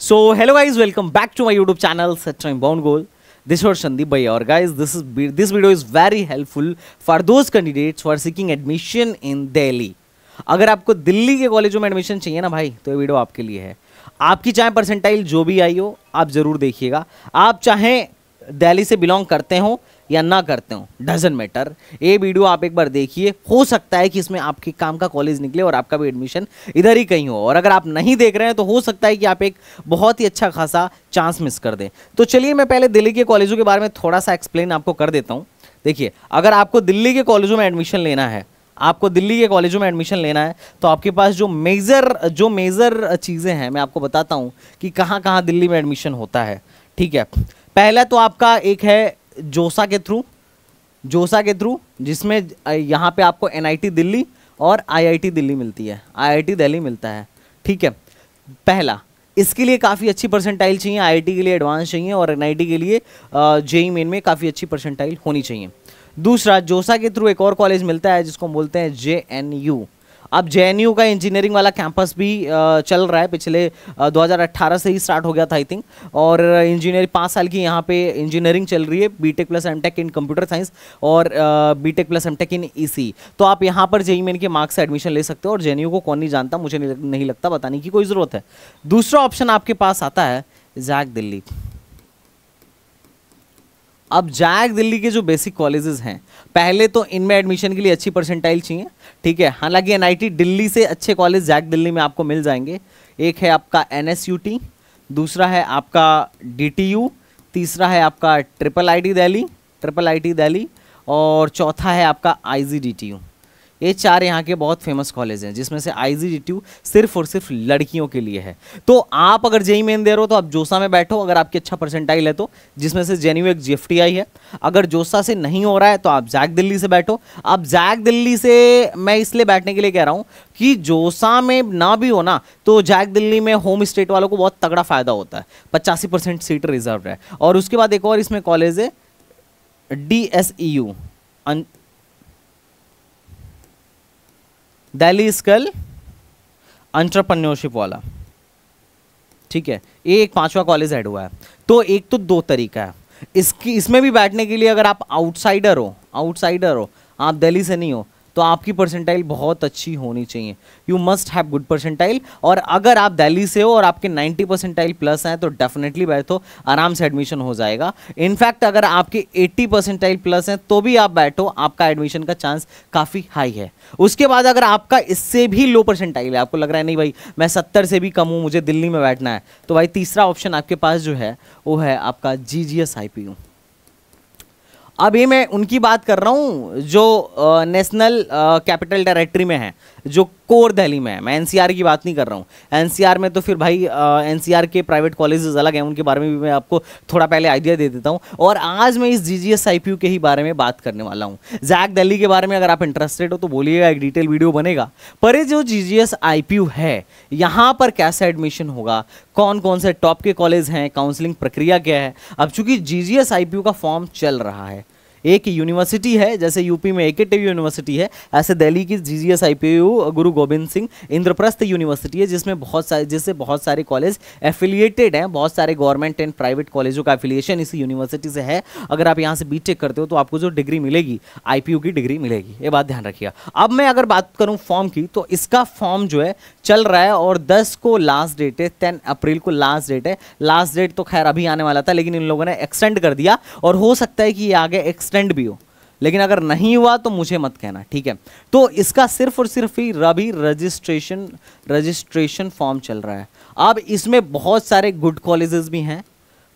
So hello guys welcome back to my YouTube channel such my bound goal this war Sandeep भाई और guys this is this video is very helpful for those candidates for seeking admission in Delhi अगर आपको दिल्ली के कॉलेजों में admission चाहिए ना भाई तो ये वीडियो आपके लिए है। आपकी चाहे परसेंटाइल जो भी आई हो, आप ज़रूर देखिएगा। आप चाहे दिल्ली से बिलोंग करते हो या ना करते हो डजेंट मैटर ये वीडियो आप एक बार देखिए, हो सकता है कि इसमें आपके काम का कॉलेज निकले और आपका भी एडमिशन इधर ही कहीं हो। और अगर आप नहीं देख रहे हैं तो हो सकता है कि आप एक बहुत ही अच्छा खासा चांस मिस कर दें। तो चलिए मैं पहले दिल्ली के कॉलेजों के बारे में थोड़ा सा एक्सप्लेन आपको कर देता हूँ। देखिए, अगर आपको दिल्ली के कॉलेजों में एडमिशन लेना है, आपको दिल्ली के कॉलेजों में एडमिशन लेना है तो आपके पास जो मेजर जो मेजर चीज़ें हैं, मैं आपको बताता हूँ कि कहाँ कहाँ दिल्ली में एडमिशन होता है। ठीक है? पहला तो आपका एक है जोसा के थ्रू, जोसा के थ्रू, जिसमें यहाँ पे आपको एनआईटी दिल्ली और आईआईटी दिल्ली मिलती है। आईआईटी दिल्ली मिलता है। ठीक है? पहला, इसके लिए काफ़ी अच्छी परसेंटाइल चाहिए आईआईटी के लिए एडवांस चाहिए और एनआईटी के लिए जेई मेन में काफ़ी अच्छी परसेंटाइल होनी चाहिए। दूसरा, जोसा के थ्रू एक और कॉलेज मिलता है, जिसको बोलते हैं जे एन यू अब जे का इंजीनियरिंग वाला कैंपस भी चल रहा है। पिछले 2018 से ही स्टार्ट हो गया था आई थिंक और इंजीनियरिंग पाँच साल की यहाँ पे इंजीनियरिंग चल रही है BTech plus MTech in computer science और BTech plus MTech in EC तो आप यहाँ पर जेई मेन के मार्क्स से एडमिशन ले सकते हो और JNU को कौन नहीं जानता, मुझे नहीं लगता, बताने की कोई ज़रूरत है। दूसरा ऑप्शन आपके पास आता है जैक दिल्ली अब जैक दिल्ली के जो बेसिक कॉलेजेस हैं, पहले तो इनमें एडमिशन के लिए अच्छी परसेंटाइल चाहिए, ठीक है? हालाँकि एनआईटी दिल्ली से अच्छे कॉलेज जैक दिल्ली में आपको मिल जाएँगे। एक है आपका एनएसयूटी दूसरा है आपका डीटीयू तीसरा है आपका triple IT Delhi triple IT Delhi और चौथा है आपका आईजीडीटीयू ये चार यहाँ के बहुत फ़ेमस कॉलेज हैं, जिसमें से आई जी सिर्फ़ और सिर्फ़ लड़कियों के लिए है। तो आप अगर जेई मेन दे रहे हो तो आप जोसा में बैठो, अगर आपकी अच्छा परसेंटाइल है तो जिसमें से जेन्यू एक जी है। अगर जोसा से नहीं हो रहा है तो आप जैक दिल्ली से बैठो। आप जैक दिल्ली से मैं इसलिए बैठने के लिए कह रहा हूँ कि जोसा में ना भी हो ना तो जैक दिल्ली में होम स्टेट वालों को बहुत तगड़ा फ़ायदा होता है। पचासी परसेंट सीट रिज़र्व है। और उसके बाद एक और इसमें कॉलेज है D S E U Delhi skill entrepreneurship वाला ठीक है? ये एक पांचवा कॉलेज ऐड हुआ है। तो एक तो दो तरीका है। इसकी, इसमें भी बैठने के लिए अगर आप आउटसाइडर हो आउटसाइडर हो, आप दिल्ली से नहीं हो तो आपकी परसेंटाइल बहुत अच्छी होनी चाहिए। You must have good percentile और अगर आप दिल्ली से हो और आपके 90 परसेंटाइल प्लस हैं तो डेफिनेटली बैठो आराम से एडमिशन हो जाएगा। इनफैक्ट अगर आपके 80 परसेंटाइल प्लस हैं तो भी आप बैठो, आपका एडमिशन का चांस काफ़ी हाई है। उसके बाद अगर आपका इससे भी लो परसेंटाइल है, आपको लग रहा है, नहीं भाई, मैं सत्तर से भी कम हूँ, मुझे दिल्ली में बैठना है। तो भाई तीसरा ऑप्शन आपके पास जो है, वो है आपका G G S I P U ये मैं उनकी बात कर रहा हूँ जो नेशनल कैपिटल डायरेक्टरी में है। जो कोर दिल्ली में है। मैं एनसीआर की बात नहीं कर रहा हूँ। एनसीआर में तो फिर भाई एनसीआर के प्राइवेट कॉलेजेस अलग हैं, उनके बारे में भी मैं आपको थोड़ा पहले आइडिया दे देता हूँ। और आज मैं इस जी जी के ही बारे में बात करने वाला हूँ। जैक दिल्ली के बारे में अगर आप इंटरेस्टेड हो तो बोलिएगा, एक डिटेल वीडियो बनेगा। पर जो जी जी है, यहाँ पर कैसा एडमिशन होगा? कौन कौन से टॉप के कॉलेज हैं? काउंसलिंग प्रक्रिया क्या है? अब चूँकि जी जी का फॉर्म चल रहा है एक यूनिवर्सिटी है, जैसे यूपी में एक यूनिवर्सिटी है, ऐसे दिल्ली की G G S I P U Guru Gobind Singh Indraprastha university है, जिसमें बहुत सारे, जिससे बहुत सारे कॉलेज एफिलिएटेड हैं, बहुत सारे गवर्नमेंट एंड प्राइवेट कॉलेजों का एफिलिएशन इस यूनिवर्सिटी से है। अगर आप यहाँ से बी करते हो तो आपको जो डिग्री मिलेगी आईपीयू की डिग्री मिलेगी, ये बात ध्यान रखिएगा। अब मैं अगर बात करूँ फॉर्म की तो इसका फॉर्म जो है, चल रहा है और 10 को लास्ट डेट है 10 अप्रैल को लास्ट डेट है। लास्ट डेट तो खैर अभी आने वाला था, लेकिन इन लोगों ने एक्सटेंड कर दिया और हो सकता है कि ये आगे एक्सटेंड भी हो। लेकिन अगर नहीं हुआ तो मुझे मत कहना, ठीक है? तो इसका सिर्फ़ और सिर्फ़ ही रभी रजिस्ट्रेशन रजिस्ट्रेशन फॉर्म चल रहा है। अब इसमें बहुत सारे गुड कॉलेजेस भी हैं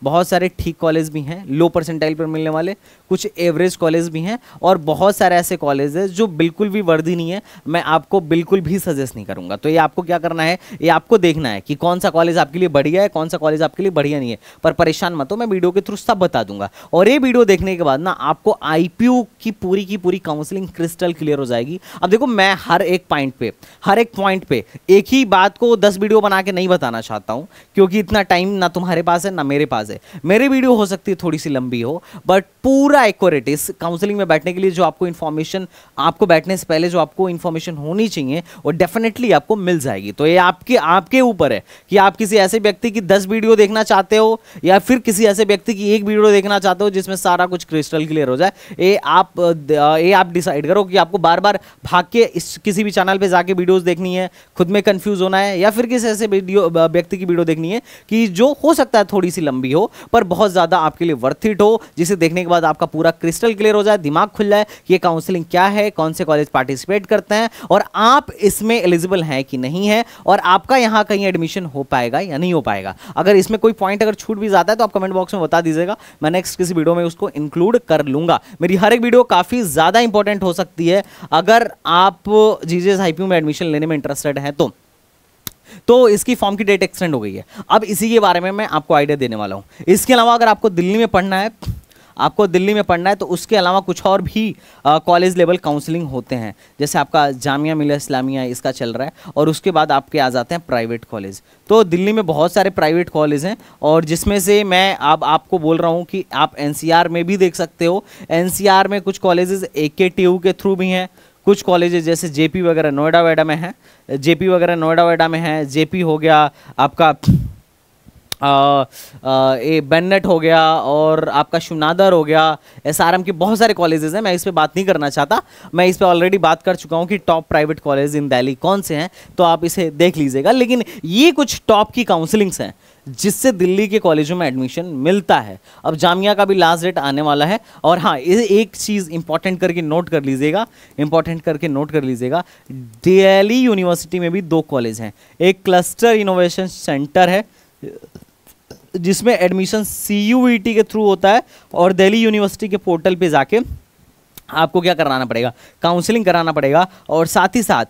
बहुत सारे ठीक कॉलेज भी हैं लो परसेंटाइल पर मिलने वाले, कुछ एवरेज कॉलेज भी हैं और बहुत सारे ऐसे कॉलेज हैं जो बिल्कुल भी वर्दी नहीं है। मैं आपको बिल्कुल भी सजेस्ट नहीं करूँगा। तो ये आपको क्या करना है? ये आपको देखना है कि कौन सा कॉलेज आपके लिए बढ़िया है, कौन सा कॉलेज आपके लिए बढ़िया नहीं है। पर परेशान मत हो, मैं वीडियो के थ्रू सब बता दूँगा। और ये वीडियो देखने के बाद ना, आपको आई की पूरी की पूरी काउंसलिंग क्रिस्टल क्लियर हो जाएगी। अब देखो, मैं हर एक पॉइंट पे, हर एक पॉइंट पे एक ही बात को दस वीडियो बना के नहीं बताना चाहता हूँ, क्योंकि इतना टाइम ना तुम्हारे पास है, ना मेरे पास है। से। मेरी वीडियो हो सकती है थोड़ी सी लंबी हो बट पूरा एक्यूरेट इस काउंसलिंग में बैठने के लिए जो आपको इन्फॉर्मेशन आपको बैठने से पहले जो आपको इन्फॉर्मेशन होनी चाहिए, वो डेफिनेटली आपको मिल जाएगी। तो ये आपके आपके ऊपर है कि आप किसी ऐसे व्यक्ति की दस वीडियो देखना चाहते हो या फिर किसी ऐसे व्यक्ति की एक वीडियो देखना चाहते हो जिसमें सारा कुछ क्रिस्टल क्लियर हो जाए। ये आप ये आप डिसाइड करो कि आपको बार बार भाग के इस किसी भी चैनल पर जाके वीडियोस देखनी है, खुद में कंफ्यूज होना है या फिर किसी ऐसे वीडियो व्यक्ति की वीडियो देखनी है कि जो हो सकता है थोड़ी सी लंबी हो, पर बहुत ज़्यादा आपके लिए वर्थ इट हो, जिसे देखने के बाद आपका पूरा क्रिस्टल क्लियर हो जाए, दिमाग खुल जाए कि ये काउंसलिंग क्या है, कौन से कॉलेज पार्टिसिपेट करते हैं, और आप इसमें एलिजिबल हैं कि नहीं है, और आपका यहाँ कहीं एडमिशन हो पाएगा या नहीं हो पाएगा। अगर इसमें कोई पॉइंट अगर छूट भी जाता है तो आप कमेंट बॉक्स में बता दीजिएगा, मैं नेक्स्ट किसी वीडियो में उसको इंक्लूड कर लूँगा। मेरी हर एक वीडियो काफ़ी ज़्यादा इंपॉर्टेंट हो सकती है। अगर आप जीजेस आईपीयू में एडमिशन लेने में इंटरेस्टेड हैं तो तो इसकी फॉर्म की डेट एक्सटेंड हो गई है। अब इसी के बारे में मैं आपको आइडिया देने वाला हूँ। इसके अलावा अगर आपको दिल्ली में पढ़ना है आपको दिल्ली में पढ़ना है तो उसके अलावा कुछ और भी कॉलेज लेवल काउंसलिंग होते हैं। जैसे आपका जामिया मिलिया इस्लामिया इसका चल रहा है और उसके बाद आपके आ जाते हैं प्राइवेट कॉलेज तो दिल्ली में बहुत सारे प्राइवेट कॉलेज हैं और जिसमें से मैं अब आप, आपको बोल रहा हूँ कि आप एनसीआर में भी देख सकते हो। एनसीआर में कुछ कॉलेजेस ए के थ्रू भी हैं। कुछ कॉलेजेस जैसे जेपी वगैरह नोएडा वेडा में हैं। जेपी वगैरह नोएडा वेडा में है। जेपी हो गया, आपका ए, बेन्नेट हो गया और आपका शिवनादर हो गया। एस आर एम के बहुत सारे कॉलेजेस हैं। मैं इस पर बात नहीं करना चाहता। मैं इस पर ऑलरेडी बात कर चुका हूँ कि top private college in Delhi कौन से हैं तो आप इसे देख लीजिएगा। लेकिन ये कुछ टॉप की काउंसलिंग्स हैं। जिससे दिल्ली के कॉलेजों में एडमिशन मिलता है। अब जामिया का भी लास्ट डेट आने वाला है और हाँ एक चीज़ इंपॉर्टेंट करके नोट कर लीजिएगा इंपॉर्टेंट करके नोट कर लीजिएगा। दिल्ली यूनिवर्सिटी में भी दो कॉलेज हैं। एक क्लस्टर इनोवेशन सेंटर है, जिसमें एडमिशन सी के थ्रू होता है और दिल्ली यूनिवर्सिटी के पोर्टल पे जाके आपको क्या कराना पड़ेगा? काउंसलिंग कराना पड़ेगा और साथ ही साथ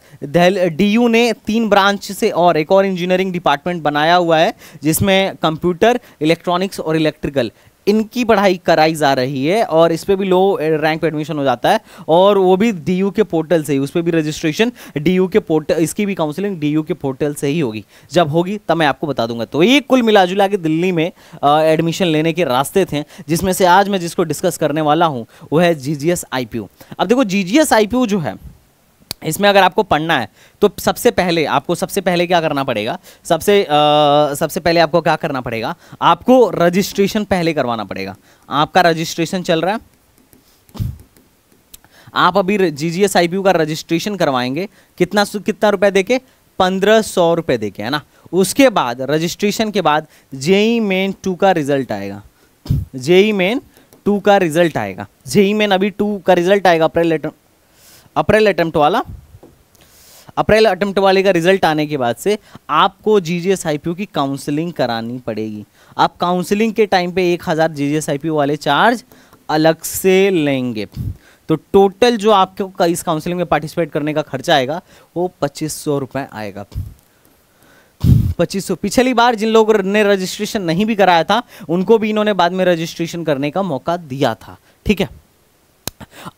डी यू ने तीन ब्रांच से और एक और इंजीनियरिंग डिपार्टमेंट बनाया हुआ है, जिसमें कंप्यूटर इलेक्ट्रॉनिक्स और इलेक्ट्रिकल इनकी पढ़ाई कराई जा रही है और इस पर भी लो रैंक पे एडमिशन हो जाता है और वो भी डीयू के पोर्टल से ही, उस पर भी रजिस्ट्रेशन डीयू के पोर्टल इसकी भी काउंसलिंग डी के पोर्टल से ही होगी। जब होगी, तब मैं आपको बता दूँगा। तो ये कुल मिला जुला के दिल्ली में एडमिशन लेने के रास्ते थे, जिसमें से आज मैं जिसको डिस्कस करने वाला हूँ, वो है जी जी अब देखो जी जी जो है इसमें अगर आपको पढ़ना है तो सबसे पहले आपको सबसे पहले क्या करना पड़ेगा? सबसे आ, सबसे पहले आपको क्या करना पड़ेगा? आपको रजिस्ट्रेशन पहले करवाना पड़ेगा। आपका रजिस्ट्रेशन चल रहा है। आप अभी G G S I P U का रजिस्ट्रेशन करवाएँगे। कितना कितना रुपए देके? पंद्रह सौ रुपए देके है ना? उसके बाद रजिस्ट्रेशन के बाद जेई मेन टू का रिज़ल्ट आएगा। जेई मेन टू का रिज़ल्ट आएगा। जेई मेन अभी टू का रिज़ल्ट आएगा अप्रैल अप्रैल अटैम्प्ट वाला। अप्रैल अटैम्प्ट वाले का रिज़ल्ट आने के बाद से आपको जी जी की काउंसलिंग करानी पड़ेगी। आप काउंसलिंग के टाइम पे एक हज़ार G G S I P वाले चार्ज अलग से लेंगे। तो टोटल जो आपको इस काउंसलिंग में पार्टिसिपेट करने का खर्चा आएगा, वो पच्चीस सौ रुपये आएगा। पच्चीस सौ। पिछली बार जिन लोगों ने रजिस्ट्रेशन नहीं भी कराया था, उनको भी इन्होंने बाद में रजिस्ट्रेशन करने का मौका दिया था। ठीक है?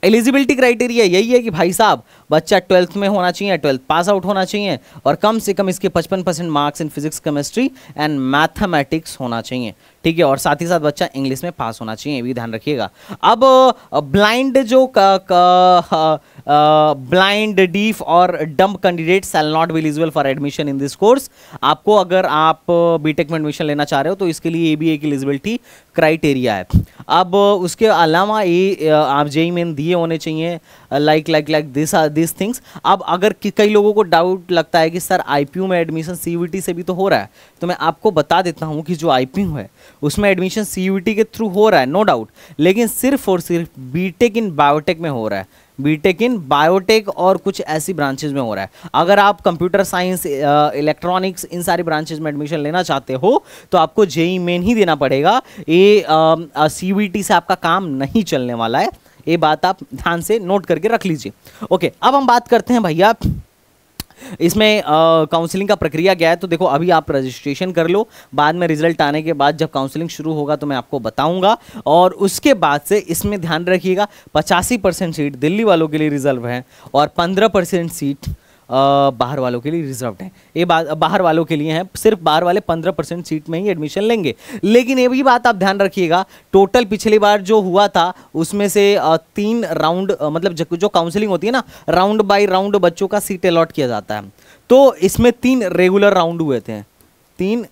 एलिजिबिलिटी क्राइटेरिया यही है कि भाई साहब, बच्चा ट्वेल्थ में होना चाहिए ट्वेल्थ पास आउट होना चाहिए और कम से कम इसके 55 percent marks in physics chemistry and mathematics होना चाहिए। ठीक है, और साथ ही साथ बच्चा इंग्लिश में पास होना चाहिए, ये भी ध्यान रखिएगा। अब ब्लाइंड जो ब्लाइंड डीफ और dumb candidate shall not be eligible for admission in this course आपको अगर आप बीटेक में एडमिशन लेना चाह रहे हो तो इसके लिए ये भी एक एलिजिबिलिटी क्राइटेरिया है। अब, उसके अलावा ये आप जेई मेन दिए होने चाहिए like like like this are this things अब अगर कई लोगों को डाउट लगता है कि, सर आईपीयू में एडमिशन सीयूटी से भी तो हो रहा है। तो मैं आपको बता देता हूँ कि जो आईपीयू है उसमें एडमिशन सी के थ्रू हो रहा है नो डाउट लेकिन सिर्फ़ और सिर्फ़ बीटेक इन बायोटेक में हो रहा है. बीटेक इन बायोटेक और कुछ ऐसी ब्रांचेज में हो रहा है. अगर आप कंप्यूटर साइंस इलेक्ट्रॉनिक्स इन सारी ब्रांचेज में एडमिशन लेना चाहते हो तो आपको जेई मेन ही देना पड़ेगा. ये सी से आपका काम नहीं चलने वाला है. ये बात आप ध्यान से नोट करके रख लीजिए. ओके अब हम बात करते हैं भैया इसमें काउंसलिंग का प्रक्रिया क्या है? तो देखो, अभी आप रजिस्ट्रेशन कर लो, बाद में रिज़ल्ट आने के बाद जब काउंसलिंग शुरू होगा तो मैं आपको बताऊँगा। और उसके बाद से इसमें ध्यान रखिएगा, पचासी परसेंट सीट दिल्ली वालों के लिए रिज़र्व है और पंद्रह परसेंट सीट बाहर वालों के लिए रिज़र्व है। ये बाहर वालों के लिए है। सिर्फ़ बाहर वाले पंद्रह परसेंट सीट में ही एडमिशन लेंगे। लेकिन ये भी बात आप ध्यान रखिएगा टोटल पिछली बार जो हुआ था, उसमें से तीन राउंड मतलब जो काउंसलिंग होती है ना राउंड बाई राउंड बच्चों का सीट अलॉट किया जाता है। तो इसमें तीन रेगुलर राउंड हुए थे। तीन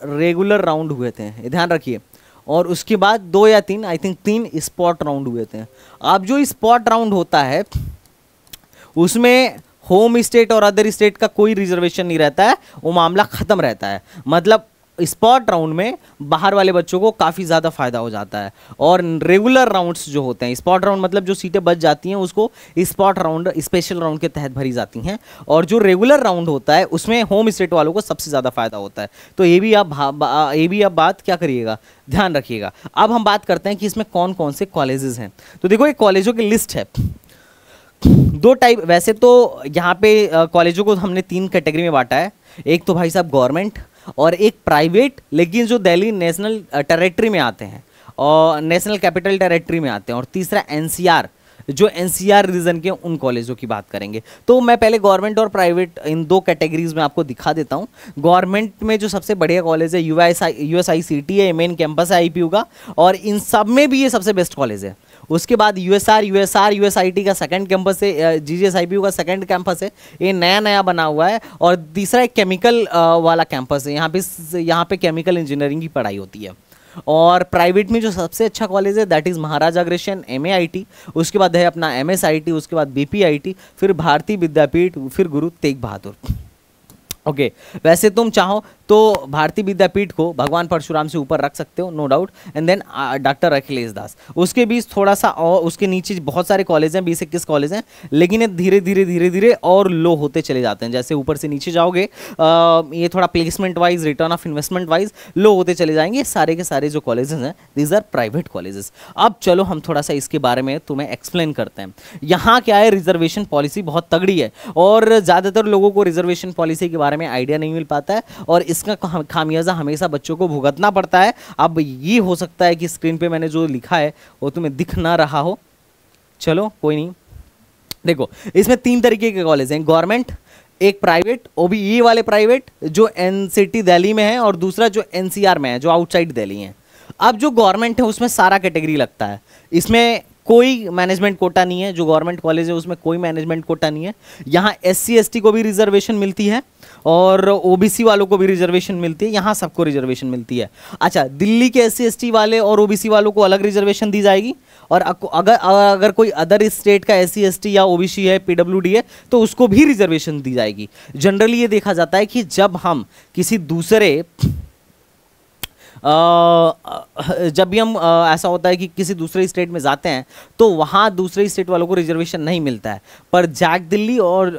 रेगुलर राउंड हुए थे। ध्यान रखिए। और उसके बाद दो या तीन आई थिंक तीन स्पॉट राउंड हुए थे। अब जो स्पॉट राउंड होता है, उसमें होम स्टेट और अदर स्टेट का कोई रिजर्वेशन नहीं रहता है, वो मामला ख़त्म रहता है। मतलब स्पॉट राउंड में बाहर वाले बच्चों को काफ़ी ज़्यादा फ़ायदा हो जाता है। और रेगुलर राउंड्स जो होते हैं स्पॉट राउंड मतलब जो सीटें बच जाती हैं, उसको स्पॉट राउंड स्पेशल राउंड के तहत भरी जाती हैं। और जो रेगुलर राउंड होता है, उसमें होम स्टेट वालों को सबसे ज़्यादा फ़ायदा होता है। तो ये भी आप ये भी आप बात क्या करिएगा? ध्यान रखिएगा। अब हम बात करते हैं कि इसमें कौन कौन से कॉलेजेस हैं। तो देखो एक कॉलेजों की लिस्ट है। दो टाइप वैसे तो यहाँ पे कॉलेजों को हमने तीन कैटेगरी में बांटा है। एक तो भाई साहब गवर्नमेंट और एक प्राइवेट लेकिन जो दिल्ली नेशनल टेरिटरी में आते हैं और नेशनल कैपिटल टेरिटरी में आते हैं। और तीसरा एनसीआर जो एनसीआर रीजन के उन कॉलेजों की बात करेंगे। तो मैं पहले गवर्नमेंट और प्राइवेट इन दो कैटेगरीज में आपको दिखा देता हूँ। गवर्नमेंट में जो सबसे बढ़िया कॉलेज है U S I U S I C T है मेन कैंपस है आई पी का। और इन सब में भी ये सबसे बेस्ट कॉलेज है। उसके बाद U S R U S R U S I T का सेकेंड कैंपस है G G S I P का सेकेंड कैंपस है। ये नया नया बना हुआ है और तीसरा एक केमिकल वाला कैंपस है। यहाँ पे यहाँ पे केमिकल इंजीनियरिंग की पढ़ाई होती है। और प्राइवेट में जो सबसे अच्छा कॉलेज है that is Maharaja Agrasen M उसके बाद है अपना एमएसआईटी उसके बाद बीपीआईटी फिर भारतीय विद्यापीठ फिर गुरु तेग बहादुर ओके okay. वैसे तुम चाहो तो भारतीय विद्यापीठ को भगवान परशुराम से ऊपर रख सकते हो no doubt and then doctor Akhilesh Das. उसके बीच थोड़ा सा और उसके नीचे बहुत सारे कॉलेज हैं बीस इक्कीस कॉलेज हैं लेकिन ये धीरे धीरे धीरे धीरे और लो होते चले जाते हैं. जैसे ऊपर से नीचे जाओगे आ, ये थोड़ा placement wise return of investment wise low होते चले जाएँगे. सारे के सारे जो कॉलेजेस हैं दीज आर प्राइवेट कॉलेजेस अब चलो हम थोड़ा सा इसके बारे में तुम्हें एक्सप्लेन करते हैं. यहाँ क्या है रिजर्वेशन पॉलिसी बहुत तगड़ी है. और ज़्यादातर लोगों को रिजर्वेशन पॉलिसी के बारे में आइडिया नहीं मिल पाता है और इसका खामियाजा हमेशा बच्चों को भुगतना पड़ता है। अब ये हो सकता है कि स्क्रीन पे मैंने जो लिखा है, वो तुम्हें दिख ना रहा हो। चलो, कोई नहीं। देखो, इसमें तीन तरीके के कॉलेज हैं। गवर्नमेंट एक प्राइवेट वो भी ये वाले प्राइवेट जो एनसीटी दिल्ली में है और दूसरा जो एनसीआर में है, जो आउटसाइड दिल्ली है। अब जो गवर्नमेंट है, उसमें सारा कैटेगरी लगता है। इसमें कोई मैनेजमेंट कोटा नहीं है। जो गवर्नमेंट कॉलेज है, उसमें कोई मैनेजमेंट कोटा नहीं है। यहाँ एस सी को भी रिजर्वेशन मिलती है। और ओबीसी वालों को भी रिजर्वेशन मिलती है, यहाँ सबको रिजर्वेशन मिलती है। अच्छा दिल्ली के एस सी वाले और ओबीसी वालों को अलग रिजर्वेशन दी जाएगी? और अगर अगर कोई अदर स्टेट का एस सी या ओबीसी है पीडब्ल्यूडी है तो उसको भी रिजर्वेशन दी जाएगी। जनरली ये देखा जाता है कि जब हम किसी दूसरे जब भी हम ऐसा होता है कि किसी दूसरे स्टेट में जाते हैं तो वहाँ दूसरे स्टेट वालों को रिजर्वेशन नहीं मिलता है। पर जैक दिल्ली और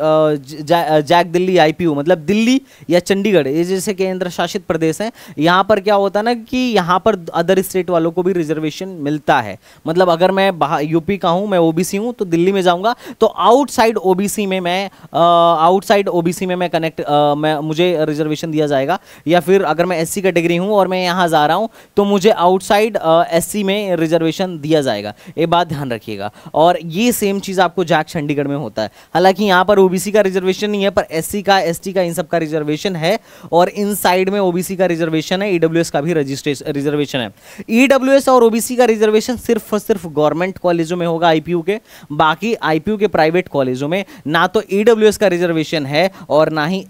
जैक दिल्ली आईपीयू मतलब दिल्ली या चंडीगढ़, ये जैसे केंद्र शासित प्रदेश हैं, यहाँ पर क्या होता है ना कि यहाँ पर अदर स्टेट वालों को भी रिजर्वेशन मिलता है। मतलब अगर मैं यूपी का हूँ, मैं ओबीसी हूँ तो दिल्ली में जाऊँगा तो आउटसाइड ओबीसी में मैं आउटसाइड ओबीसी में मैं कनेक्ट मैं, मुझे रिजर्वेशन दिया जाएगा। या फिर अगर मैं एस कैटेगरी हूँ और मैं यहाँ आ रहा हूँ तो मुझे आउटसाइड एससी में रिजर्वेशन दिया जाएगा। ये बात ध्यान रखिएगा। और ये सेम चीज़ आपको जैक चंडीगढ़ में होता है। हालाँकि यहाँ पर ओबीसी का रिजर्वेशन नहीं है, पर एससी का एसटी का, इन सब का रिजर्वेशन है। और इन साइड में ओबीसी का रिजर्वेशन है ईडब्ल्यूएस का भी रिजर्वेशन है। ईडब्ल्यूएस और ओबीसी का रिजर्वेशन सिर्फ़ और सिर्फ़ गवर्नमेंट कॉलेजों में होगा आईपीयू के। बाकी आईपीयू के प्राइवेट कॉलेजों में, ना तो ईडब्ल्यूएस का रिजर्वेशन है और ना ही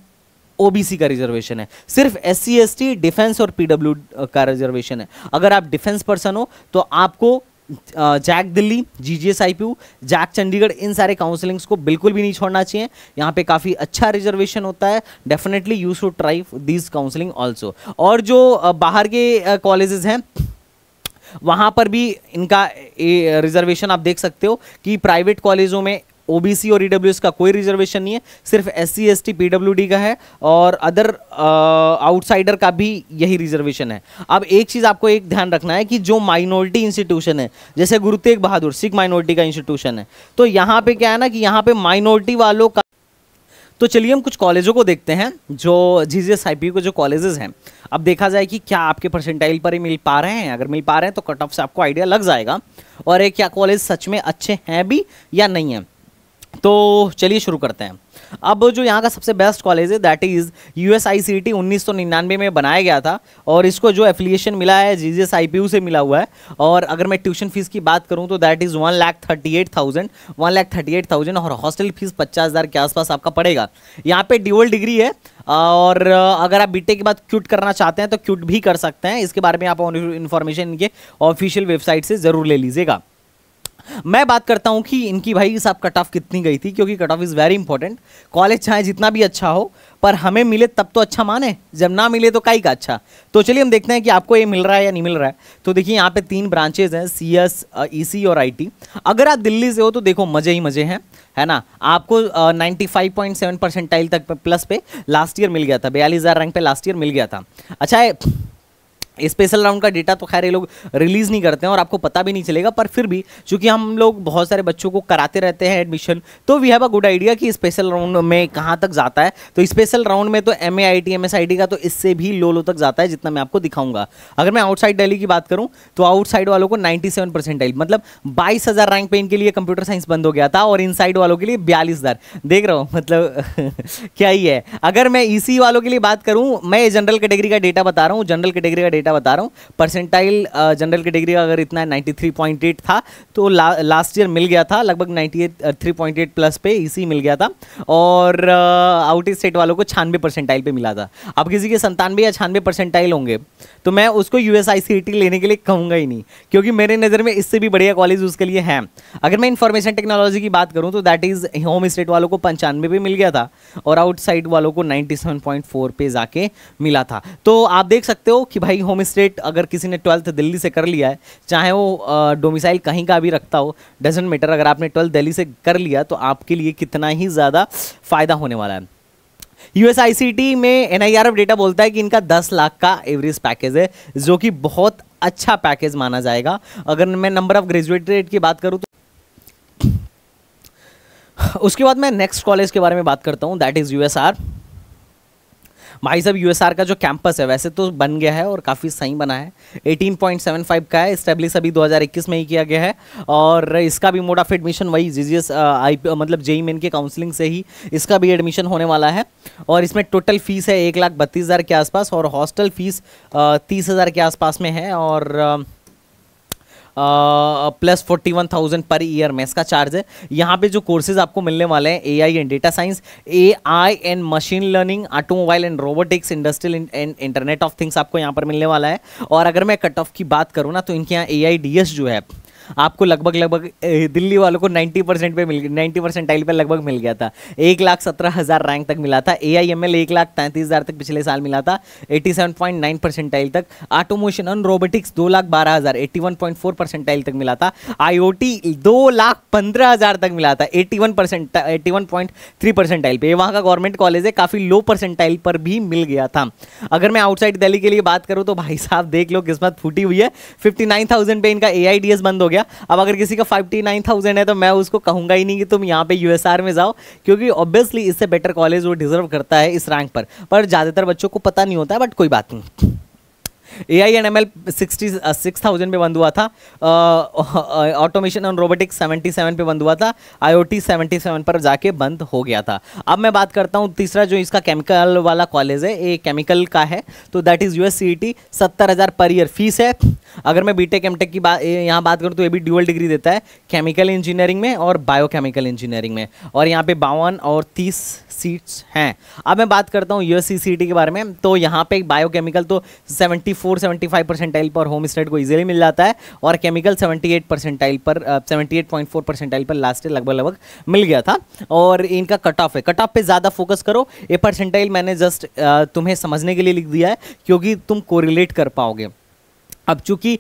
ओबीसी का रिजर्वेशन है। सिर्फ़ एस सी डिफेंस और पीडब्ल्यू का रिजर्वेशन है। अगर आप डिफेंस पर्सन हो तो आपको JAC Delhi G G S I P JAC Chandigarh इन सारे काउंसलिंग्स को बिल्कुल भी नहीं छोड़ना चाहिए। यहाँ पे काफ़ी अच्छा रिजर्वेशन होता है। Definitely you should try this counselling also और जो बाहर के कॉलेजेस हैं, वहाँ पर भी इनका रिजर्वेशन आप देख सकते हो कि प्राइवेट कॉलेजों में ओबीसी और ईडब्ल्यूएस का कोई रिजर्वेशन नहीं है, सिर्फ़ S C S T PWD का है और अदर आउटसाइडर का भी यही रिजर्वेशन है। अब एक चीज़ आपको एक ध्यान रखना है कि जो माइनॉरिटी इंस्टीट्यूशन है, जैसे गुरु तेग बहादुर सिख माइनॉरिटी का इंस्टीट्यूशन है तो यहाँ पे क्या है ना कि यहाँ पे माइनॉरिटी वालों का तो चलिए हम कुछ कॉलेजों को देखते हैं, जो जी जी एस आई पी को जो कॉलेजेस हैं। अब देखा जाए कि क्या आपके परसेंटाइल पर ही मिल पा रहे हैं, अगर मिल पा रहे हैं तो कट ऑफ़ से आपको आइडिया लग जाएगा, और एक क्या कॉलेज सच में अच्छे हैं भी या नहीं है। तो चलिए शुरू करते हैं। अब जो यहाँ का सबसे बेस्ट कॉलेज है that is U S I C T उन्नीस सौ निन्यानवे में बनाया गया था और इसको जो एफिलिएशन मिला है G G S I P U से मिला हुआ है और अगर मैं ट्यूशन फ़ीस की बात करूँ तो that is one lakh thirty eight thousand one lakh thirty eight thousand और हॉस्टल फ़ीस पचास हज़ार के आसपास आपका पड़ेगा। यहाँ पे ड्यूअल डिग्री है और अगर आप बीटेक के बाद क्यूट करना चाहते हैं तो क्यूट भी कर सकते हैं। इसके बारे में आप इन्फॉर्मेशन इनके ऑफिशियल वेबसाइट से ज़रूर ले लीजिएगा। मैं बात करता हूँ कि इनकी भाई साहब कट ऑफ़ कितनी गई थी, क्योंकि cut off is very important college चाहे जितना भी अच्छा हो, पर हमें मिले तब तो अच्छा माने, जब ना मिले तो काई का अच्छा। तो चलिए हम देखते हैं कि आपको ये मिल रहा है या नहीं मिल रहा है। तो देखिए, यहाँ पे तीन ब्रांचेज हैं सी एस ई सी और आई टी अगर आप दिल्ली से हो तो देखो, मज़े ही मज़े हैं, है ना? आपको ninety five point seven percentile तक प्लस पे लास्ट ईयर मिल गया था, बयालीस हज़ार रैंक पे लास्ट ईयर मिल गया था। अच्छा है स्पेशल राउंड का डेटा तो खैर ये लोग रिलीज़ नहीं करते हैं और आपको पता भी नहीं चलेगा, पर फिर भी चूँकि हम लोग बहुत सारे बच्चों को कराते रहते हैं एडमिशन तो we have a good idea कि स्पेशल राउंड में कहाँ तक जाता है। तो स्पेशल राउंड में तो M A I T M S I T का तो इससे भी लो लो तक जाता है जितना मैं आपको दिखाऊँगा। अगर मैं आउटसाइड डेली की बात करूँ तो आउटसाइड वालों को नाइन्टी सेवन मतलब बाईस हज़ार रैंक पे इनके लिए कंप्यूटर साइंस बंद हो गया था और इन वालों के लिए बयालीस हज़ार। देख रहा हूँ मतलब क्या ही है। अगर मैं ई e वालों के लिए बात करूँ, मैं जनरल कैटेगरी का डेटा बता रहा हूँ जनरल कैटेगरी का डेटा बता रहा हूँ। परसेंटाइल जनरल कैटेगरी का अगर इतना है 93.8 था तो ला, लास्ट ईयर मिल गया था लगभग 98 3.8 प्लस पे इसी मिल गया था। और आउट ऑफ़ स्टेट वालों को छानवे परसेंटाइल पे मिला था। अब किसी के संतानवे या छानवे परसेंटाइल होंगे तो मैं उसको यू एस लेने के लिए कहूँगा ही नहीं क्योंकि मेरे नज़र में इससे भी बढ़िया कॉलेज उसके लिए हैं। अगर मैं इन्फॉर्मेशन टेक्नोलॉजी की बात करूँ तो दैट इज़ होम स्टेट वालों को पंचानवे पे मिल गया था और आउटसाइड वालों को 97.4 पे जाके मिला था। तो आप देख सकते हो कि भाई होम स्टेट अगर किसी ने ट्वेल्थ दिल्ली से कर लिया है, चाहे वो डोमिसाइल कहीं का भी रखता हो डजेंट मैटर अगर आपने ट्वेल्थ दिल्ली से कर लिया तो आपके लिए कितना ही ज़्यादा फ़ायदा होने वाला है। यूएसआईसीटी में एनआईआरएफ डेटा बोलता है कि इनका 10 लाख का एवरेज पैकेज है, जो कि बहुत अच्छा पैकेज माना जाएगा। अगर मैं नंबर ऑफ़ ग्रेजुएटेड की बात करूँ तो उसके बाद मैं नेक्स्ट कॉलेज के बारे में बात करता हूँ दैट इज़ यूएसआर भाई साहब यूएसआर का जो कैंपस है, वैसे तो बन गया है और काफ़ी सही बना है। 18.75 का है इस्टेब्लिश अभी 2021 में ही किया गया है। और इसका भी मोड ऑफ़ एडमिशन वही जी आई मतलब जेई मेन के काउंसलिंग से ही इसका भी एडमिशन होने वाला है। और इसमें टोटल फ़ीस है एक लाख बत्तीस हज़ार के आसपास और हॉस्टल फ़ीस तीस हज़ार के आसपास में है। और plus forty one thousand per year में इसका चार्ज है। यहाँ पे जो कोर्सेज आपको मिलने वाले हैं A I and data science A I and machine learning automobile and robotics industrial and internet of things आपको यहाँ पर मिलने वाला है। और अगर मैं कट ऑफ़ की बात करूँ ना तो इनके यहाँ ए आई डी एस जो है आपको लगभग लगभग दिल्ली वालों को 90 परसेंट पे मिल गया नाइन्टी परसेंट टाइल पे लगभग मिल गया था। एक लाख सत्रह हज़ार रैंक तक मिला था। ए आई एम एल एक लाख तैंतीस हज़ार तक पिछले साल मिला था। Eighty seven point nine percentile तक। ऑटोमोशन ऑन रोबोटिक्स दो लाख बारह हज़ार eighty one point four percentile तक मिला था। आई ओ टी दो लाख पंद्रह हज़ार तक मिला था। Eighty one percent eighty one point three percentile पे। वहाँ का गवर्नमेंट कॉलेज है, काफ़ी लो परसेंट टाइल पर भी मिल गया था। अगर मैं आउटसाइड दिल्ली के लिए बात करूँ तो भाई साहब देख लो किस्मत फूटी हुई है। फिफ्टी नाइन थाउज़ेंड पे इनका ए आई डी एस बंद हो गया। अब अगर किसी का थाउज़ेंड है तो मैं उसको कहूँगा ही नहीं कि तुम यहाँ पे यूएसआर में जाओ, क्योंकि ऑब्वियसली इससे बेटर कॉलेज वो डिजर्व करता है इस रैंक पर। पर ज़्यादातर बच्चों को पता नहीं होता है बट कोई बात नहीं। A I N M L sixty six thousand पे बंद हुआ था। Automation and robotics seventy seven पे बंद हुआ था। I O T seventy seven पर जाके बंद हो गया था। अब मैं बात करता हूँ, तीसरा जो इसका केमिकल वाला कॉलेज है, ये केमिकल का है। तो that is U S C E T सत्तर हज़ार पर ईयर फ़ीस है। अगर मैं बी टेक एम टेक की बात यहाँ बात करूँ तो ये भी ड्यूअल डिग्री देता है। केमिकल इंजीनियरिंग में और बायोकेमिकल इंजीनियरिंग में। और यहाँ पे बावन और तीस सीट्स हैं। अब मैं बात करता हूँ यू के बारे में। तो यहाँ पे बायोकेमिकल तो 74 75 परसेंटाइल पर होम स्टेट को इजीली मिल जाता है और केमिकल 78 परसेंटाइल पर seventy eight point four percentile पर लास्ट लगभग लगभग मिल गया था। और इनका कट ऑफ़ है। कट ऑफ़ पे ज़्यादा फोकस करो। ये परसेंटाइल मैंने जस्ट तुम्हें समझने के लिए लिख दिया है, क्योंकि तुम कोरिलेट कर पाओगे। अब चूँकि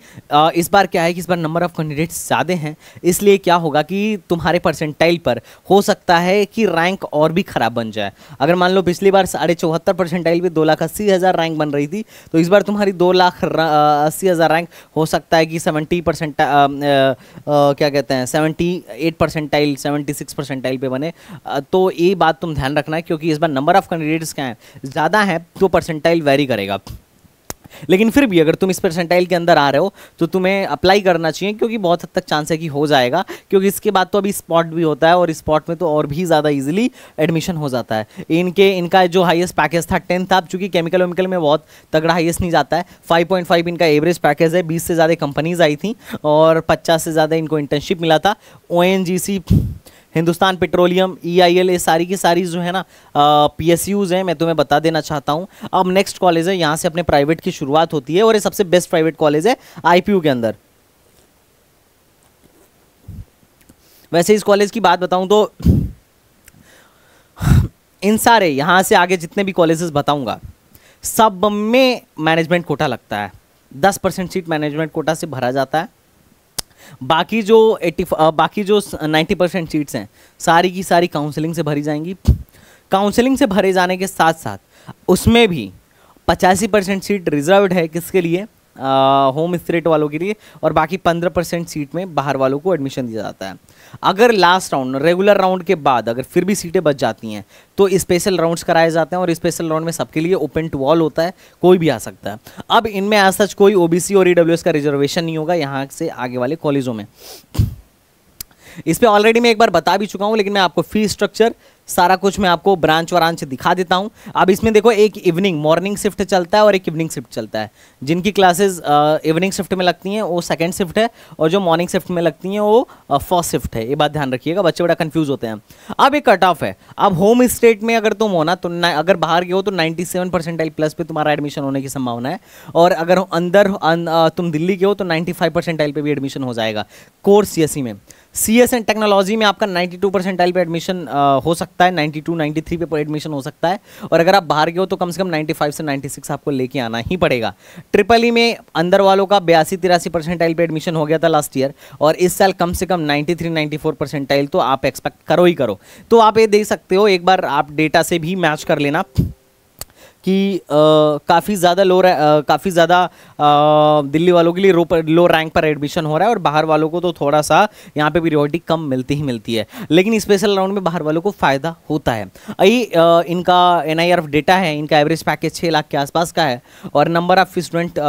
इस बार क्या है कि इस बार नंबर ऑफ़ कैंडिडेट्स ज़्यादा हैं, इसलिए क्या होगा कि तुम्हारे परसेंटाइल पर हो सकता है कि रैंक और भी ख़राब बन जाए। अगर मान लो पिछली बार साढ़े चौहत्तर परसेंटाइल पर दो लाख अस्सी हज़ार रैंक बन रही थी तो इस बार तुम्हारी दो लाख अस्सी हज़ार रैंक हो सकता है कि सेवेंटी परसेंट क्या कहते हैं seventy eight percentile seventy six percentile पर बने तो ये बात तुम ध्यान रखना है, क्योंकि इस बार नंबर ऑफ़ कैंडिडेट्स क्या हैं, ज़्यादा हैं तो परसेंटाइल वेरी करेगा। लेकिन फिर भी अगर तुम इस परसेंटाइल के अंदर आ रहे हो तो तुम्हें अप्लाई करना चाहिए, क्योंकि बहुत हद तक चांस है कि हो जाएगा, क्योंकि इसके बाद तो अभी स्पॉट भी होता है और स्पॉट में तो और भी ज़्यादा ईजिली एडमिशन हो जाता है। इनके, इनका जो हाइएस्ट पैकेज था टेंथ था चूँकि केमिकल वेमिकल में बहुत तगड़ा हाइएस्ट नहीं जाता है फाइव इनका एवरेज पैकेज है, बीस से ज़्यादा कंपनीज़ आई थी और पचास से ज़्यादा इनको इंटर्नशिप मिला था। ONGC Hindustan petroleum E I L ये सारी की सारी जो है ना पी एस यूज़ हैं, मैं तुम्हें बता देना चाहता हूँ। अब नेक्स्ट कॉलेज है, यहाँ से अपने प्राइवेट की शुरुआत होती है और ये सबसे बेस्ट प्राइवेट कॉलेज है आई के अंदर। वैसे इस कॉलेज की बात बताऊँ तो इन सारे, यहाँ से आगे जितने भी कॉलेजेस बताऊँगा, सब में मैनेजमेंट कोटा लगता है। दस परसेंट सीट मैनेजमेंट कोटा से भरा जाता है। बाकी जो एट्टी बाकी जो नाइन्टी परसेंट सीट्स हैं, सारी की सारी काउंसलिंग से भरी जाएँगी। काउंसलिंग से भरे जाने के साथ साथ, उसमें भी पचासी परसेंट सीट रिज़र्व है किसके लिए? होम स्टेट वालों के लिए और बाकी पंद्रह परसेंट सीट में बाहर वालों को एडमिशन दिया जाता है। अगर लास्ट राउंड रेगुलर राउंड के बाद अगर फिर भी सीटें बच जाती हैं तो स्पेशल राउंड्स कराए जाते हैं और स्पेशल राउंड में सबके लिए ओपन टू ऑल होता है, कोई भी आ सकता है। अब इनमें आज सच कोई ओबीसी और ईडब्ल्यू का रिजर्वेशन नहीं होगा यहाँ से आगे वाले कॉलेजों में। इस पर ऑलरेडी मैं एक बार बता भी चुका हूँ, लेकिन मैं आपको फ़ी स्ट्रक्चर सारा कुछ मैं आपको ब्रांच व्रांच दिखा देता हूँ। अब इसमें देखो, एक इवनिंग मॉर्निंग शिफ्ट चलता है और एक इवनिंग शिफ्ट चलता है। जिनकी क्लासेस इवनिंग शिफ्ट में लगती हैं, वो सेकेंड शिफ्ट है और जो मॉर्निंग शिफ्ट में लगती हैं, वो फ़र्स्ट शिफ्ट है। ये बात ध्यान रखिएगा, बच्चे बड़ा कन्फ्यूज़ होते हैं। अब एक कट ऑफ़ है। अब होम स्टेट में अगर तुम हो ना तो अगर बाहर गए हो तो नाइन्टी सेवन प्लस पर तुम्हारा एडमिशन होने की संभावना है। और अगर अंदर तुम दिल्ली के हो तो नाइन्टी फाइव परसेंटाइल पे भी एडमिशन हो जाएगा। कोर्स सी में। सी एस एंड टेक्नोलॉजी में आपका 92 परसेंटाइल पे एडमिशन हो सकता है 92 93 पे पर एडमिशन हो सकता है। और अगर आप बाहर गए हो तो कम से कम 95 से 96 आपको लेके आना ही पड़ेगा। ट्रिपल ई e में अंदर वालों का बयासी, तिरासी परसेंटाइल पे एडमिशन हो गया था लास्ट ईयर और इस साल कम से कम 93 94 परसेंटाइल तो आप एक्सपेक्ट करो ही करो। तो आप ये देख सकते हो, एक बार आप डेटा से भी मैच कर लेना। कि काफ़ी ज़्यादा लो काफ़ी ज़्यादा दिल्ली वालों के लिए रो पर लो रैंक पर एडमिशन हो रहा है और बाहर वालों को तो थोड़ा सा यहाँ पे पीरियोडिक कम मिलती ही मिलती है। लेकिन स्पेशल राउंड में बाहर वालों को फ़ायदा होता है। अई इनका एन डेटा है, इनका एवरेज पैकेज छः लाख के आसपास का है और नंबर ऑफ़ स्टूडेंट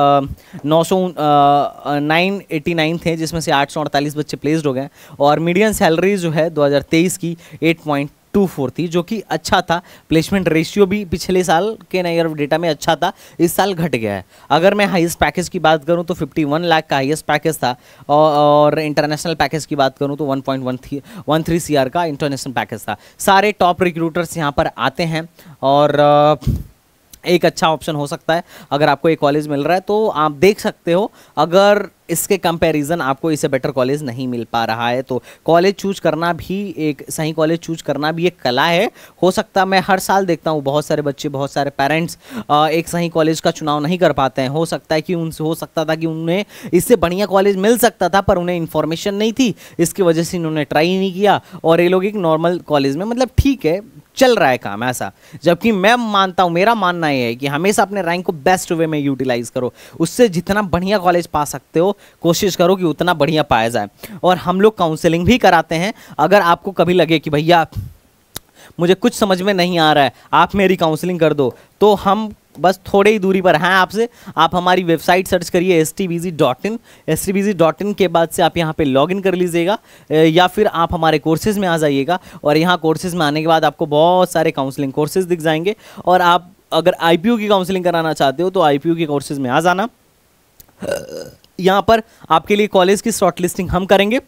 नौ सौ नाइन एटी नाइन थे, जिसमें से आठ सौ अड़तालीस बच्चे प्लेस्ड हो गए और मीडियम सैलरी जो है दो हज़ार तेईस की एट पॉइंट टू फोर थी, जो कि अच्छा था। प्लेसमेंट रेशियो भी पिछले साल के नयर डेटा में अच्छा था, इस साल घट गया है। अगर मैं हाईएस्ट पैकेज की बात करूँ तो 51 लाख का हाईएस्ट पैकेज था और इंटरनेशनल पैकेज की बात करूँ तो 1.13 वन थ्री सीआर का इंटरनेशनल पैकेज था। सारे टॉप रिक्रूटर्स यहाँ पर आते हैं, और, एक अच्छा ऑप्शन हो सकता है। अगर आपको एक कॉलेज मिल रहा है तो आप देख सकते हो, अगर इसके कंपैरिजन आपको इसे बेटर कॉलेज नहीं मिल पा रहा है। तो कॉलेज चूज़ करना भी एक, सही कॉलेज चूज़ करना भी एक कला है। हो सकता मैं हर साल देखता हूँ, बहुत सारे बच्चे, बहुत सारे पेरेंट्स एक सही कॉलेज का चुनाव नहीं कर पाते हैं। हो सकता है कि उनसे, हो सकता था कि उन्हें इससे बढ़िया कॉलेज मिल सकता था, पर उन्हें इन्फॉर्मेशन नहीं थी। इसकी वजह से इन्होंने ट्राई नहीं किया। और ये लोग एक नॉर्मल कॉलेज में मतलब ठीक है चल रहा है काम, ऐसा। जबकि मैं मानता हूँ, मेरा मानना यह है कि हमेशा अपने रैंक को बेस्ट वे में यूटिलाइज करो। उससे जितना बढ़िया कॉलेज पा सकते हो, कोशिश करो कि उतना बढ़िया पाया जाए। और हम लोग काउंसलिंग भी कराते हैं। अगर आपको कभी लगे कि भैया, मुझे कुछ समझ में नहीं आ रहा है, आप मेरी काउंसलिंग कर दो तो हम बस थोड़े ही दूरी पर हैं आपसे। आप हमारी वेबसाइट सर्च करिए S T B G dot in S T B G dot in के बाद से आप यहाँ पे लॉगिन कर लीजिएगा या फिर आप हमारे कोर्सेज़ में आ जाइएगा। और यहाँ कोर्सेज़ में आने के बाद आपको बहुत सारे काउंसलिंग कोर्सेज़ दिख जाएँगे। और आप अगर आईपीयू की काउंसलिंग कराना चाहते हो तो आईपीयू के कोर्सेज़ में आ जाना। यहाँ पर आपके लिए कॉलेज की शॉर्ट लिस्टिंग हम करेंगे।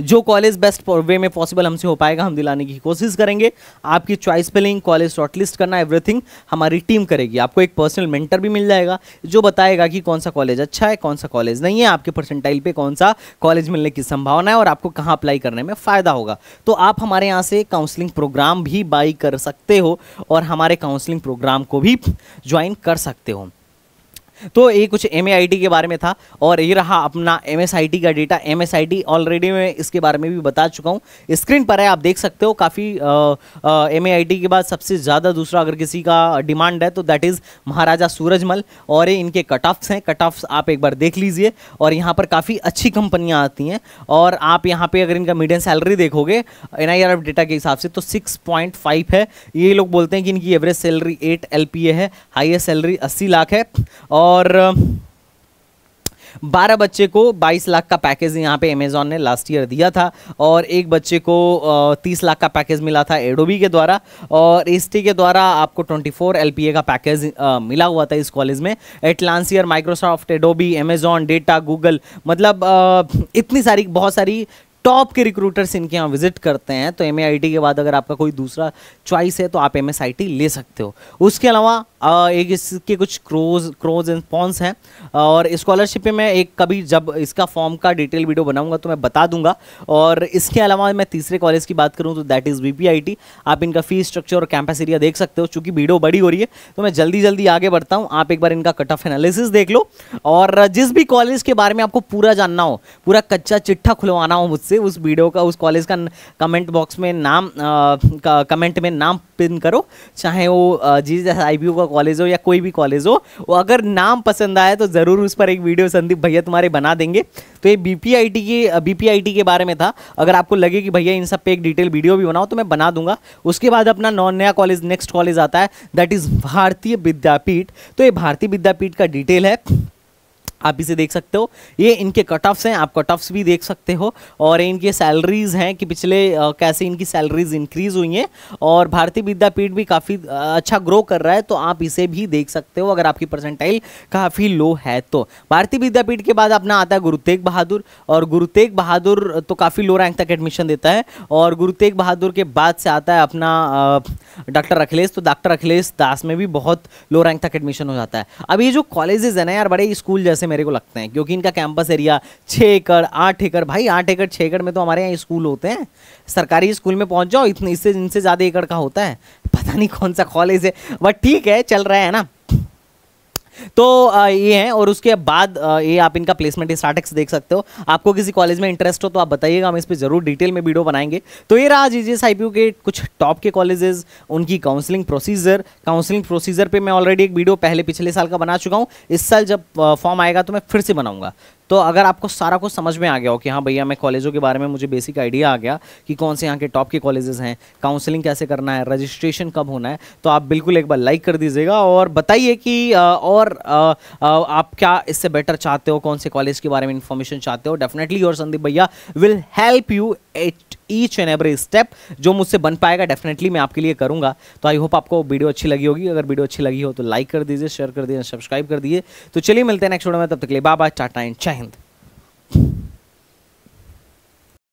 जो कॉलेज बेस्ट वे में पॉसिबल हमसे हो पाएगा, हम दिलाने की कोशिश करेंगे। आपकी चॉइस लिंक कॉलेज शॉर्टलिस्ट करना एवरीथिंग हमारी टीम करेगी। आपको एक पर्सनल मेंटर भी मिल जाएगा, जो बताएगा कि कौन सा कॉलेज अच्छा है, कौन सा कॉलेज नहीं है, आपके परसेंटाइल पे कौन सा कॉलेज मिलने की संभावना है और आपको कहाँ अप्लाई करने में फ़ायदा होगा। तो आप हमारे यहाँ से काउंसलिंग प्रोग्राम भी बाई कर सकते हो और हमारे काउंसलिंग प्रोग्राम को भी ज्वाइन कर सकते हो। तो ये कुछ एम के बारे में था और ये रहा अपना एम का डेटा एम ऑलरेडी मैं इसके बारे में भी बता चुका हूँ। स्क्रीन पर है, आप देख सकते हो, काफ़ी MAIT के बाद सबसे ज़्यादा दूसरा अगर किसी का डिमांड है तो दैट इज़ महाराजा सूरजमल और ये इनके कट ऑफ्स हैं। कट ऑफ्स आप एक बार देख लीजिए और यहाँ पर काफ़ी अच्छी कंपनियाँ आती हैं और आप यहाँ पे अगर इनका मीडियम सैलरी देखोगे एन डेटा के हिसाब से तो सिक्स है। ये लोग बोलते हैं कि इनकी एवरेज सैलरी एट एल है हाइएस्ट सैलरी अस्सी लाख है और बारह बच्चे को 22 लाख का पैकेज यहाँ पे अमेजोन ने लास्ट ईयर दिया था और एक बच्चे को 30 लाख का पैकेज मिला था एडोबी के द्वारा और एसटी के द्वारा आपको 24 फोर एल का पैकेज मिला हुआ था इस कॉलेज में। Atlassian Microsoft Adobe Amazon data Google मतलब इतनी सारी, बहुत सारी टॉप के रिक्रूटर्स इनके यहाँ विज़िट करते हैं। तो एम के बाद अगर आपका कोई दूसरा चॉइस है तो आप एम ले सकते हो। उसके अलावा एक इसके कुछ क्रोज क्रोज एंड पॉन्स हैं। और स्कॉलरशिप पे मैं एक कभी जब इसका फॉर्म का डिटेल वीडियो बनाऊँगा तो मैं बता दूँगा। और इसके अलावा मैं तीसरे कॉलेज की बात करूँ तो दैट इज़ बी आप इनका फ़ीस स्ट्रक्चर और कैंपस एरिया देख सकते हो, चूँकि वीडियो बड़ी हो रही है तो मैं जल्दी जल्दी आगे बढ़ता हूँ। आप एक बार इनका कट ऑफ़ एनालिसिस देख लो। और जिस भी कॉलेज के बारे में आपको पूरा जानना हो, पूरा कच्चा चिट्ठा खुलवाना हो मुझसे, उस वीडियो का, उस कॉलेज का कमेंट बॉक्स में नाम कमेंट में नाम पिन करो। चाहे वो जी जैसे आई का कॉलेज हो या कोई भी कॉलेज हो, वो अगर नाम पसंद आया तो ज़रूर उस पर एक वीडियो संदीप भैया तुम्हारे बना देंगे। तो ये बीपीआईटी की बीपीआईटी के बारे में था। अगर आपको लगे कि भैया इन सब पे एक डिटेल वीडियो भी बनाओ तो मैं बना दूँगा। उसके बाद अपना नॉन नया कॉलेज नेक्स्ट कॉलेज आता है। दैट इज़ भारतीय विद्यापीठ। तो ये भारतीय विद्यापीठ का डिटेल है। आप इसे देख सकते हो। ये इनके कट ऑफ्स हैं, आप कट ऑफ्स भी देख सकते हो। और इनके सैलरीज हैं कि पिछले कैसे इनकी सैलरीज इंक्रीज हुई हैं। और भारतीय विद्यापीठ भी काफ़ी अच्छा ग्रो कर रहा है तो आप इसे भी देख सकते हो, अगर आपकी परसेंटाइल काफ़ी लो है तो। भारतीय विद्यापीठ के बाद अपना आता है गुरु तेग बहादुर। और गुरु तेग बहादुर तो काफ़ी लो रैंक तक एडमिशन देता है। और गुरु तेग बहादुर के बाद से आता है अपना डॉक्टर अखिलेश। तो डॉक्टर अखिलेश दास में भी बहुत लो रैंक तक एडमिशन हो जाता है। अब ये जो कॉलेजेस है ना यार, बड़े स्कूल जैसे को लगते हैं, क्योंकि इनका कैंपस एरिया छः एकड़, आठ एकड़, भाई आठ एकड़ छः एकड़ में तो हमारे यहाँ स्कूल होते हैं। सरकारी स्कूल में पहुँच जाओ, इतने, इससे, इनसे ज़्यादा एकड़ का होता है। पता नहीं कौन सा कॉलेज है बट ठीक है, चल रहा है ना। तो ये हैं और उसके बाद ये आप इनका प्लेसमेंट स्टार्टेक्स देख सकते हो। आपको किसी कॉलेज में इंटरेस्ट हो तो आप बताइएगा, हम इस पर ज़रूर डिटेल में वीडियो बनाएँगे। तो ये रहा जी जी के कुछ टॉप के कॉलेजेस उनकी काउंसलिंग प्रोसीजर काउंसलिंग प्रोसीजर पे मैं ऑलरेडी एक वीडियो पहले पिछले साल का बना चुका हूँ। इस साल जब फॉर्म आएगा तो मैं फिर से बनाऊँगा। तो अगर आपको सारा कुछ समझ में आ गया हो कि हाँ भैया मैं कॉलेजों के बारे में मुझे बेसिक आइडिया आ गया कि कौन से यहाँ के टॉप के कॉलेजेस हैं काउंसलिंग कैसे करना है रजिस्ट्रेशन कब होना है तो आप बिल्कुल एक बार लाइक कर दीजिएगा और बताइए कि और आप क्या इससे बेटर चाहते हो, कौन से कॉलेज के बारे में इन्फॉर्मेशन चाहते हो? डेफिनेटली और संदीप भैया will help you each and every step जो मुझसे बन पाएगा डेफिनेटली मैं आपके लिए करूँगा। तो आई होप आपको वीडियो अच्छी लगी होगी। अगर वीडियो अच्छी लगी हो तो लाइक कर दीजिए शेयर कर दीजिए सब्सक्राइब कर दीजिए। तो चलिए मिलते हैं नेक्स्ट वीडियो में। तब तक लिए बाय टाटा एंड चाह हिंद।